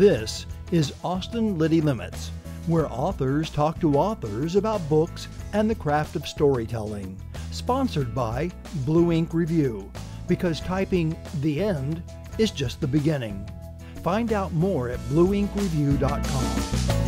This is Austin Liti Limits, where authors talk to authors about books and the craft of storytelling. Sponsored by Blue Ink Review, because typing the end is just the beginning. Find out more at blueinkreview.com.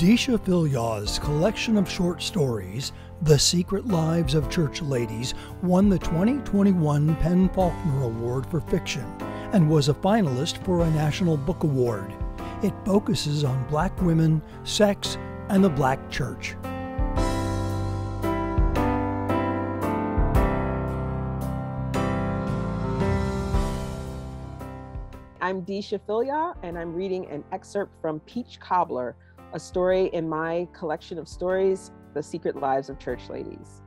Deesha Philyaw's collection of short stories, The Secret Lives of Church Ladies, won the 2021 PEN Faulkner Award for Fiction and was a finalist for a National Book Award. It focuses on black women, sex, and the black church. I'm Deesha Philyaw, and I'm reading an excerpt from Peach Cobbler a story in my collection of stories, The Secret Lives of Church Ladies.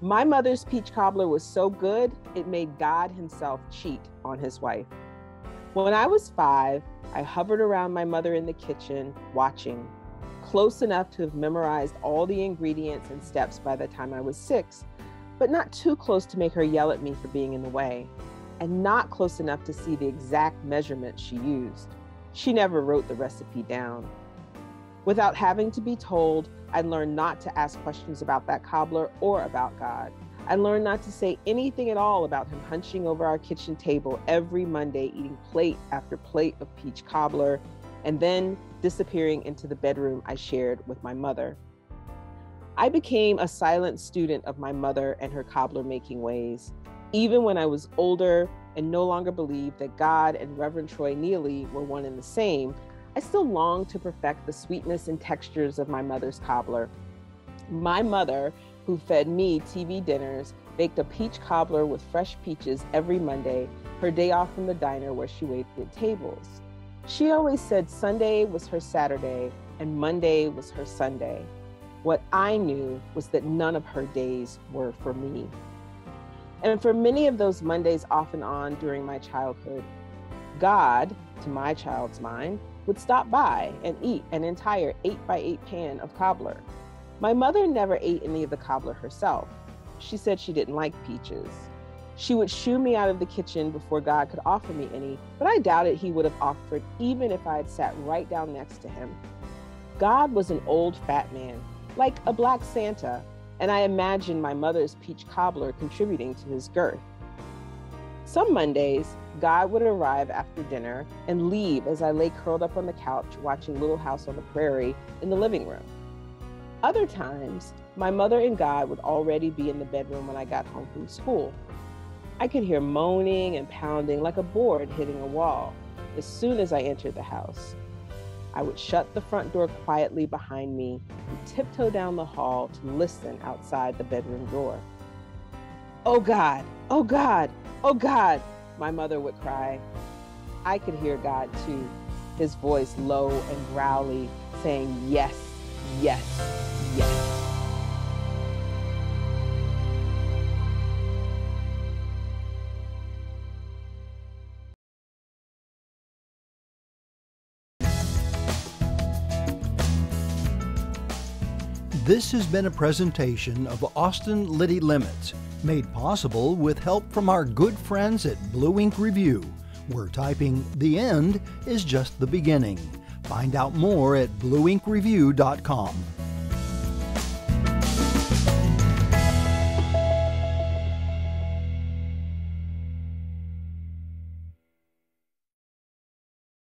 My mother's peach cobbler was so good, it made God Himself cheat on His wife. When I was five, I hovered around my mother in the kitchen, watching, close enough to have memorized all the ingredients and steps by the time I was six, but not too close to make her yell at me for being in the way, and not close enough to see the exact measurements she used. She never wrote the recipe down. Without having to be told, I learned not to ask questions about that cobbler or about God. I learned not to say anything at all about him hunching over our kitchen table every Monday, eating plate after plate of peach cobbler, and then disappearing into the bedroom I shared with my mother. I became a silent student of my mother and her cobbler making ways. Even when I was older and no longer believed that God and Reverend Troy Neely were one and the same, I still longed to perfect the sweetness and textures of my mother's cobbler. My mother, who fed me TV dinners, baked a peach cobbler with fresh peaches every Monday, her day off from the diner where she waited tables. She always said Sunday was her Saturday and Monday was her Sunday. What I knew was that none of her days were for me. And for many of those Mondays off and on during my childhood, God, to my child's mind, would stop by and eat an entire 8 by 8 pan of cobbler. My mother never ate any of the cobbler herself. She said she didn't like peaches. She would shoo me out of the kitchen before God could offer me any, but I doubted he would have offered even if I had sat right down next to him. God was an old fat man, like a black Santa, and I imagined my mother's peach cobbler contributing to his girth. Some Mondays, God would arrive after dinner and leave as I lay curled up on the couch watching Little House on the Prairie in the living room. Other times, my mother and God would already be in the bedroom when I got home from school. I could hear moaning and pounding like a board hitting a wall as soon as I entered the house. I would shut the front door quietly behind me and tiptoe down the hall to listen outside the bedroom door. Oh God, oh God, oh God, my mother would cry. I could hear God too, his voice low and growly, saying, Yes, yes, yes. This has been a presentation of Austin Liti Limits, made possible with help from our good friends at Blue Ink Review, where typing the end is just the beginning. Find out more at blueinkreview.com.